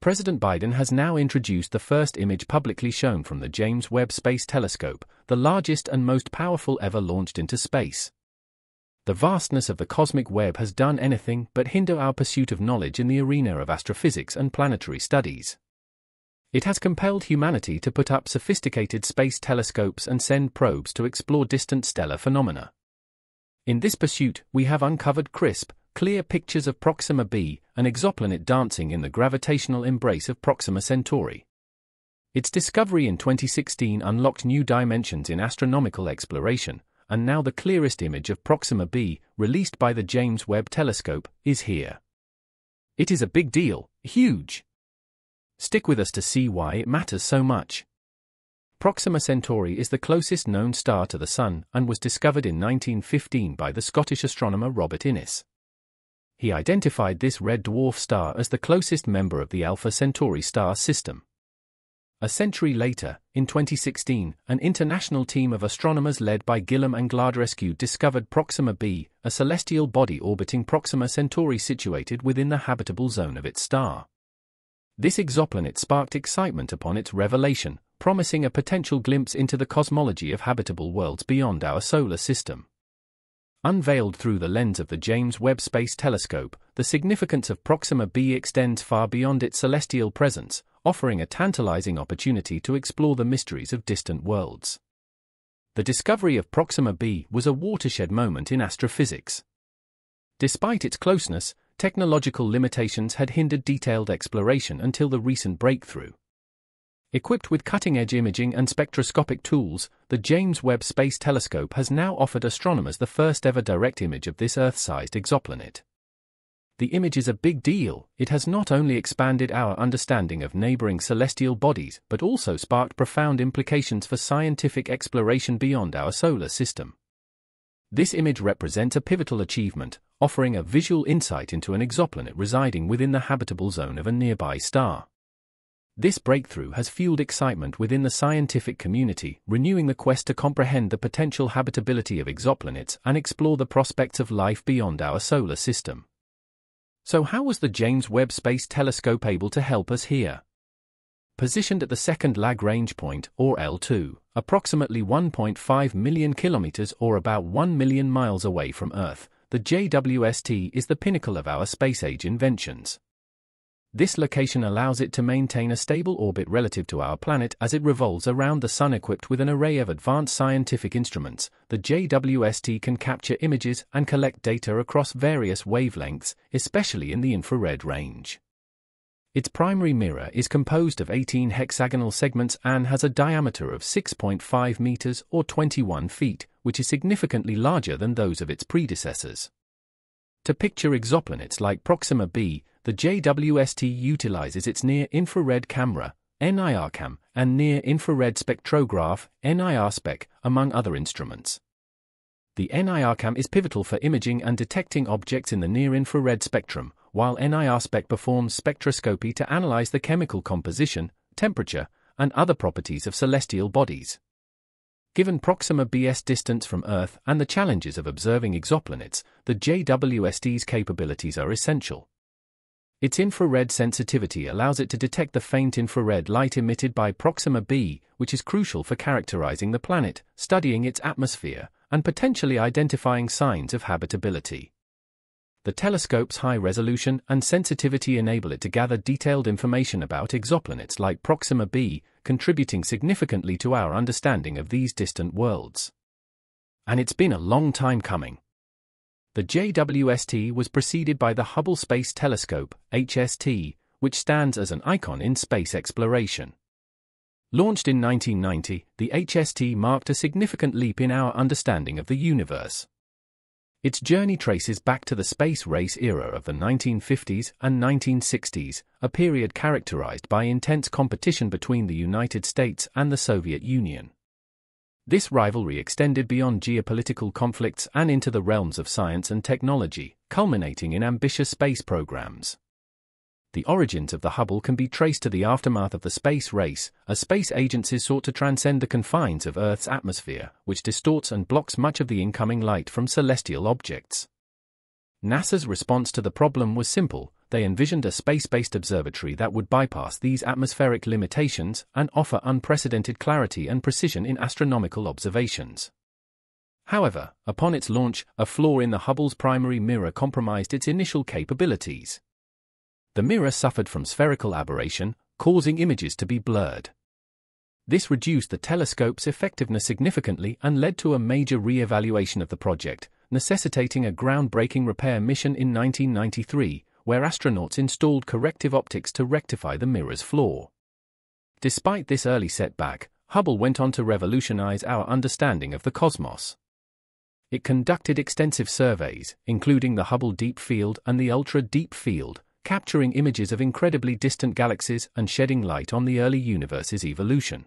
President Biden has now introduced the first image publicly shown from the James Webb Space Telescope, the largest and most powerful ever launched into space. The vastness of the cosmic web has done anything but hinder our pursuit of knowledge in the arena of astrophysics and planetary studies. It has compelled humanity to put up sophisticated space telescopes and send probes to explore distant stellar phenomena. In this pursuit, we have uncovered crisp, clear pictures of Proxima b, an exoplanet dancing in the gravitational embrace of Proxima Centauri. Its discovery in 2016 unlocked new dimensions in astronomical exploration, and now the clearest image of Proxima b, released by the James Webb Telescope, is here. It is a big deal, huge. Stick with us to see why it matters so much. Proxima Centauri is the closest known star to the Sun and was discovered in 1915 by the Scottish astronomer Robert Innes. He identified this red dwarf star as the closest member of the Alpha Centauri star system. A century later, in 2016, an international team of astronomers led by Guillaume Anglada-Escudé discovered Proxima b, a celestial body orbiting Proxima Centauri situated within the habitable zone of its star. This exoplanet sparked excitement upon its revelation, promising a potential glimpse into the cosmology of habitable worlds beyond our solar system. Unveiled through the lens of the James Webb Space Telescope, the significance of Proxima b extends far beyond its celestial presence, offering a tantalizing opportunity to explore the mysteries of distant worlds. The discovery of Proxima b was a watershed moment in astrophysics. Despite its closeness, technological limitations had hindered detailed exploration until the recent breakthrough. Equipped with cutting-edge imaging and spectroscopic tools, the James Webb Space Telescope has now offered astronomers the first ever direct image of this Earth-sized exoplanet the image is a big deal. It has not only expanded our understanding of neighboring celestial bodies, but also sparked profound implications for scientific exploration beyond our solar system. This image represents a pivotal achievement, offering a visual insight into an exoplanet residing within the habitable zone of a nearby star. This breakthrough has fueled excitement within the scientific community, renewing the quest to comprehend the potential habitability of exoplanets and explore the prospects of life beyond our solar system. So how was the James Webb Space Telescope able to help us here? Positioned at the second Lagrange point, or L2, approximately 1.5 million kilometers or about 1 million miles away from Earth, the JWST is the pinnacle of our space-age inventions. This location allows it to maintain a stable orbit relative to our planet as it revolves around the Sun equipped with an array of advanced scientific instruments. The JWST can capture images and collect data across various wavelengths, especially in the infrared range. Its primary mirror is composed of 18 hexagonal segments and has a diameter of 6.5 meters or 21 feet, which is significantly larger than those of its predecessors. To picture exoplanets like Proxima b, the JWST utilizes its near-infrared camera, NIRCam, and near-infrared spectrograph, NIRSpec, among other instruments. The NIRCam is pivotal for imaging and detecting objects in the near-infrared spectrum, while NIRSpec performs spectroscopy to analyze the chemical composition, temperature, and other properties of celestial bodies. Given Proxima b's distance from Earth and the challenges of observing exoplanets, the JWST's capabilities are essential. Its infrared sensitivity allows it to detect the faint infrared light emitted by Proxima b, which is crucial for characterizing the planet, studying its atmosphere, and potentially identifying signs of habitability. The telescope's high resolution and sensitivity enable it to gather detailed information about exoplanets like Proxima b, contributing significantly to our understanding of these distant worlds. And it's been a long time coming. The JWST was preceded by the Hubble Space Telescope, HST, which stands as an icon in space exploration. Launched in 1990, the HST marked a significant leap in our understanding of the universe. Its journey traces back to the space race era of the 1950s and 1960s, a period characterized by intense competition between the United States and the Soviet Union. This rivalry extended beyond geopolitical conflicts and into the realms of science and technology, culminating in ambitious space programs the origins of the Hubble can be traced to the aftermath of the space race, as space agencies sought to transcend the confines of Earth's atmosphere, which distorts and blocks much of the incoming light from celestial objects. NASA's response to the problem was simple they envisioned a space-based observatory that would bypass these atmospheric limitations and offer unprecedented clarity and precision in astronomical observations. However, upon its launch, a flaw in the Hubble's primary mirror compromised its initial capabilities. The mirror suffered from spherical aberration, causing images to be blurred. This reduced the telescope's effectiveness significantly and led to a major re-evaluation of the project, necessitating a groundbreaking repair mission in 1993, where astronauts installed corrective optics to rectify the mirror's flaw. Despite this early setback, Hubble went on to revolutionize our understanding of the cosmos. It conducted extensive surveys, including the Hubble Deep Field and the Ultra Deep Field, capturing images of incredibly distant galaxies and shedding light on the early universe's evolution.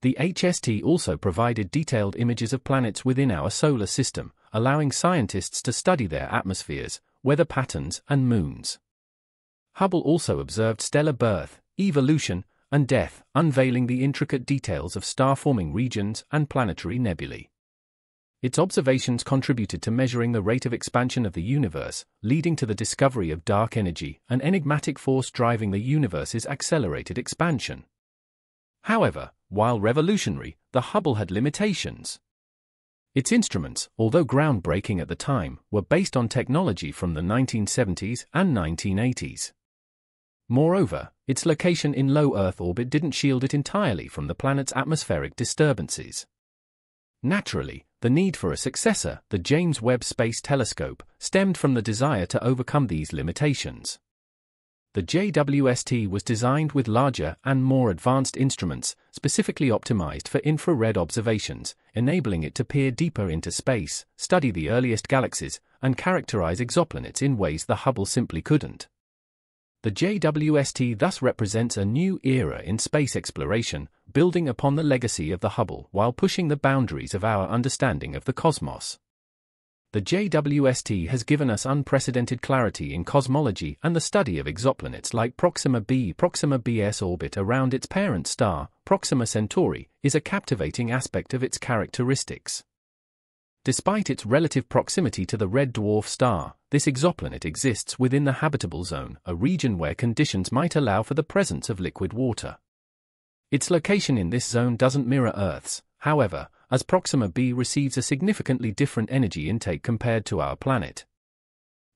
The HST also provided detailed images of planets within our solar system, allowing scientists to study their atmospheres, weather patterns, and moons. Hubble also observed stellar birth, evolution, and death, unveiling the intricate details of star-forming regions and planetary nebulae. Its observations contributed to measuring the rate of expansion of the universe, leading to the discovery of dark energy, an enigmatic force driving the universe's accelerated expansion. However, while revolutionary, the Hubble had limitations. Its instruments, although groundbreaking at the time, were based on technology from the 1970s and 1980s. Moreover, its location in low Earth orbit didn't shield it entirely from the planet's atmospheric disturbances. Naturally, the need for a successor, the James Webb Space Telescope, stemmed from the desire to overcome these limitations. The JWST was designed with larger and more advanced instruments, specifically optimized for infrared observations, enabling it to peer deeper into space, study the earliest galaxies, and characterize exoplanets in ways the Hubble simply couldn't. The JWST thus represents a new era in space exploration, building upon the legacy of the Hubble while pushing the boundaries of our understanding of the cosmos. The JWST has given us unprecedented clarity in cosmology and the study of exoplanets like Proxima b. Proxima b's orbit around its parent star, Proxima Centauri, is a captivating aspect of its characteristics. Despite its relative proximity to the red dwarf star, this exoplanet exists within the habitable zone, a region where conditions might allow for the presence of liquid water. Its location in this zone doesn't mirror Earth's, however, as Proxima b receives a significantly different energy intake compared to our planet.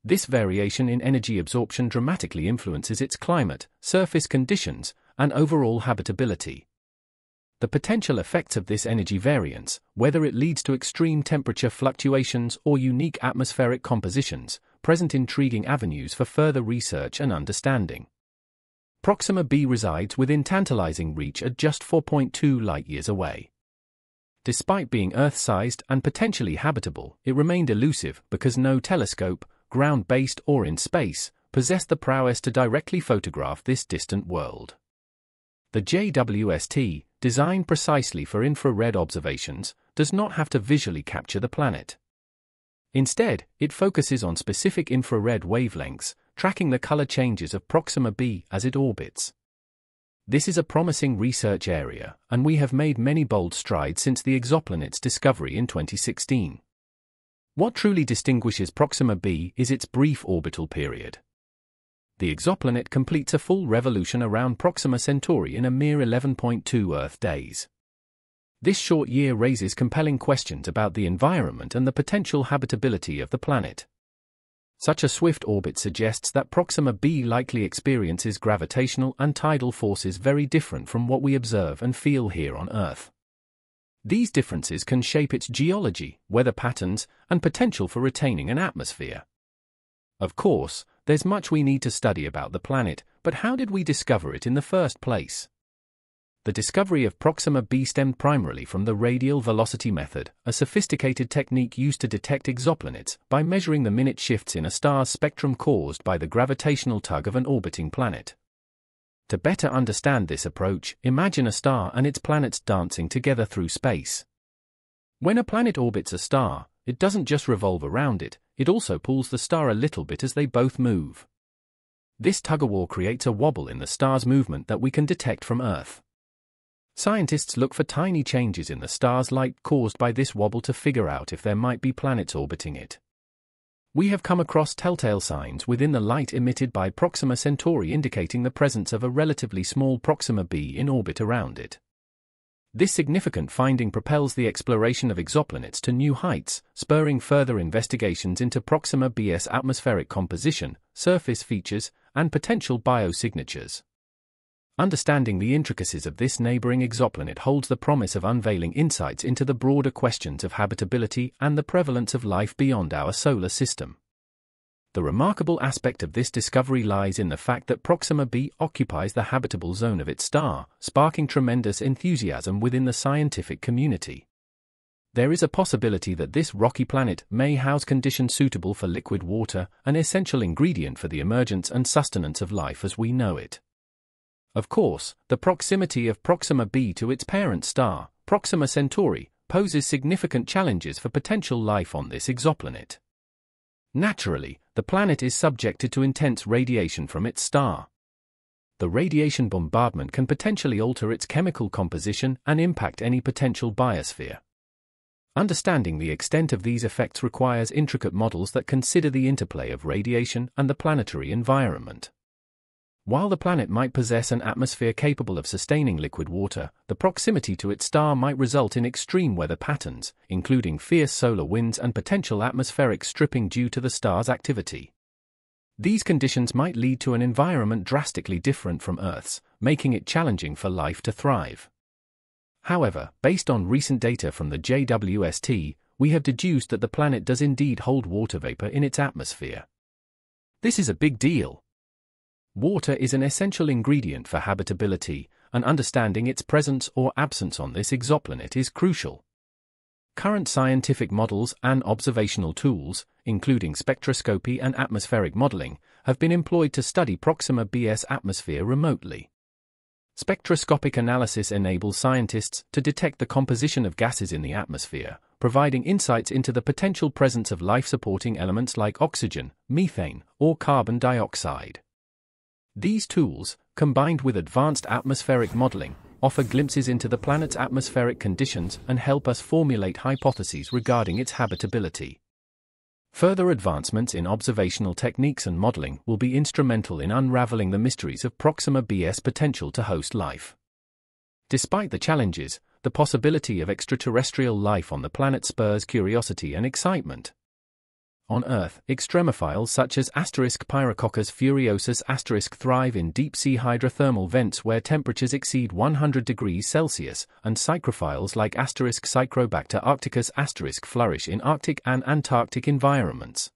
This variation in energy absorption dramatically influences its climate, surface conditions, and overall habitability. The potential effects of this energy variance, whether it leads to extreme temperature fluctuations or unique atmospheric compositions, present intriguing avenues for further research and understanding. Proxima b resides within tantalizing reach at just 4.2 light-years away. Despite being Earth-sized and potentially habitable, it remained elusive because no telescope, ground-based or in space, possessed the prowess to directly photograph this distant world. The JWST, designed precisely for infrared observations, does not have to visually capture the planet. Instead, it focuses on specific infrared wavelengths, tracking the color changes of Proxima b as it orbits. This is a promising research area, and we have made many bold strides since the exoplanet's discovery in 2016. What truly distinguishes Proxima b is its brief orbital period. The exoplanet completes a full revolution around Proxima Centauri in a mere 11.2 Earth days. This short year raises compelling questions about the environment and the potential habitability of the planet. Such a swift orbit suggests that Proxima b likely experiences gravitational and tidal forces very different from what we observe and feel here on Earth. These differences can shape its geology, weather patterns, and potential for retaining an atmosphere. Of course, there's much we need to study about the planet, but how did we discover it in the first place? The discovery of Proxima b stemmed primarily from the radial velocity method, a sophisticated technique used to detect exoplanets by measuring the minute shifts in a star's spectrum caused by the gravitational tug of an orbiting planet. To better understand this approach, imagine a star and its planets dancing together through space. When a planet orbits a star, it doesn't just revolve around it, it also pulls the star a little bit as they both move. This tug-of-war creates a wobble in the star's movement that we can detect from Earth. Scientists look for tiny changes in the star's light caused by this wobble to figure out if there might be planets orbiting it. We have come across telltale signs within the light emitted by Proxima Centauri indicating the presence of a relatively small Proxima b in orbit around it. This significant finding propels the exploration of exoplanets to new heights, spurring further investigations into Proxima b's atmospheric composition, surface features, and potential biosignatures. Understanding the intricacies of this neighboring exoplanet holds the promise of unveiling insights into the broader questions of habitability and the prevalence of life beyond our solar system. The remarkable aspect of this discovery lies in the fact that Proxima b occupies the habitable zone of its star, sparking tremendous enthusiasm within the scientific community. There is a possibility that this rocky planet may house conditions suitable for liquid water, an essential ingredient for the emergence and sustenance of life as we know it. Of course, the proximity of Proxima b to its parent star, Proxima Centauri, poses significant challenges for potential life on this exoplanet. Naturally, the planet is subjected to intense radiation from its star. The radiation bombardment can potentially alter its chemical composition and impact any potential biosphere. Understanding the extent of these effects requires intricate models that consider the interplay of radiation and the planetary environment. While the planet might possess an atmosphere capable of sustaining liquid water, the proximity to its star might result in extreme weather patterns, including fierce solar winds and potential atmospheric stripping due to the star's activity. These conditions might lead to an environment drastically different from Earth's, making it challenging for life to thrive. However, based on recent data from the JWST, we have deduced that the planet does indeed hold water vapor in its atmosphere. This is a big deal. Water is an essential ingredient for habitability, and understanding its presence or absence on this exoplanet is crucial. Current scientific models and observational tools, including spectroscopy and atmospheric modeling, have been employed to study Proxima B's atmosphere remotely. Spectroscopic analysis enables scientists to detect the composition of gases in the atmosphere, providing insights into the potential presence of life supporting elements like oxygen, methane, or carbon dioxide. These tools, combined with advanced atmospheric modeling, offer glimpses into the planet's atmospheric conditions and help us formulate hypotheses regarding its habitability. Further advancements in observational techniques and modeling will be instrumental in unraveling the mysteries of Proxima B's potential to host life. Despite the challenges, the possibility of extraterrestrial life on the planet spurs curiosity and excitement. On Earth, extremophiles such as asterisk Pyrococcus furiosus asterisk thrive in deep-sea hydrothermal vents where temperatures exceed 100 degrees Celsius, and psychrophiles like asterisk Psychrobacter arcticus asterisk flourish in Arctic and Antarctic environments.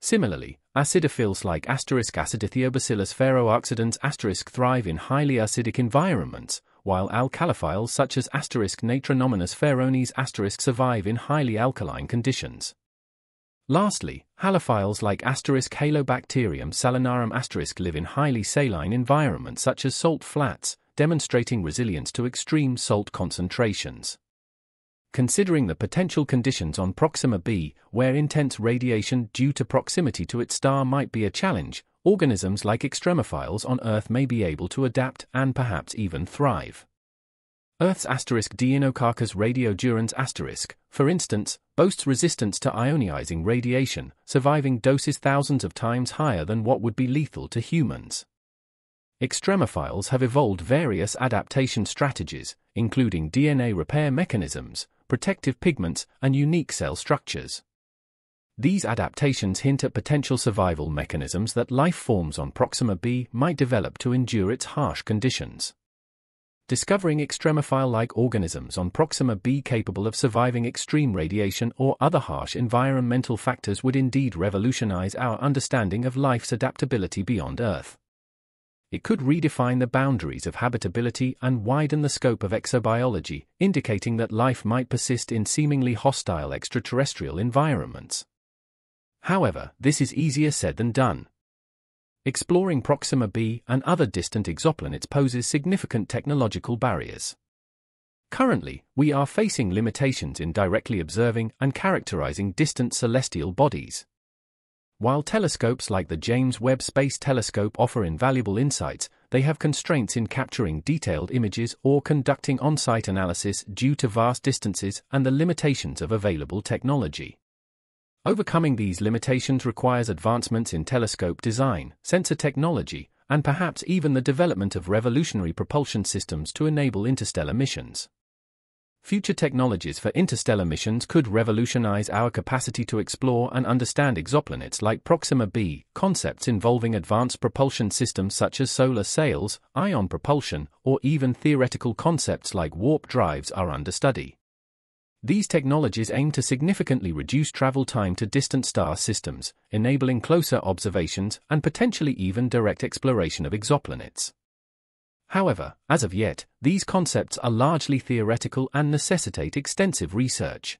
Similarly, acidophils like asterisk Acidithiobacillus ferrooxidans asterisk thrive in highly acidic environments, while alkalophiles such as asterisk Natronomonas pharaonis asterisk survive in highly alkaline conditions. Lastly, halophiles like asterisk Halobacterium salinarum asterisk live in highly saline environments such as salt flats, demonstrating resilience to extreme salt concentrations. Considering the potential conditions on Proxima b, where intense radiation due to proximity to its star might be a challenge, organisms like extremophiles on Earth may be able to adapt and perhaps even thrive. Earth's asterisk Deinococcus radiodurans asterisk, for instance, boasts resistance to ionizing radiation, surviving doses thousands of times higher than what would be lethal to humans. Extremophiles have evolved various adaptation strategies, including DNA repair mechanisms, protective pigments, and unique cell structures. These adaptations hint at potential survival mechanisms that life forms on Proxima b might develop to endure its harsh conditions. Discovering extremophile-like organisms on Proxima b capable of surviving extreme radiation or other harsh environmental factors would indeed revolutionize our understanding of life's adaptability beyond Earth. It could redefine the boundaries of habitability and widen the scope of exobiology, indicating that life might persist in seemingly hostile extraterrestrial environments. However, this is easier said than done. Exploring Proxima b and other distant exoplanets poses significant technological barriers. Currently, we are facing limitations in directly observing and characterizing distant celestial bodies. While telescopes like the James Webb Space Telescope offer invaluable insights, they have constraints in capturing detailed images or conducting on site analysis due to vast distances and the limitations of available technology. Overcoming these limitations requires advancements in telescope design, sensor technology, and perhaps even the development of revolutionary propulsion systems to enable interstellar missions. Future technologies for interstellar missions could revolutionize our capacity to explore and understand exoplanets like Proxima b. Concepts involving advanced propulsion systems such as solar sails, ion propulsion, or even theoretical concepts like warp drives are under study. These technologies aim to significantly reduce travel time to distant star systems, enabling closer observations and potentially even direct exploration of exoplanets. However, as of yet, these concepts are largely theoretical and necessitate extensive research.